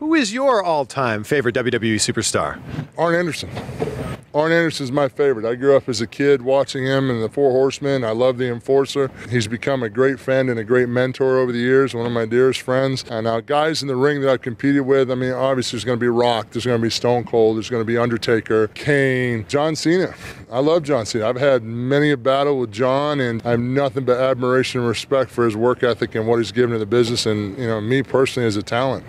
Who is your all-time favorite WWE superstar? Arn Anderson. Arn Anderson is my favorite. I grew up as a kid watching him and the Four Horsemen. I love the Enforcer. He's become a great friend and a great mentor over the years, one of my dearest friends. And now, guys in the ring that I've competed with, I mean, obviously there's going to be Rock, there's going to be Stone Cold, there's going to be Undertaker, Kane, John Cena. I love John Cena. I've had many a battle with John, and I have nothing but admiration and respect for his work ethic and what he's given to the business, and you know, me personally as a talent.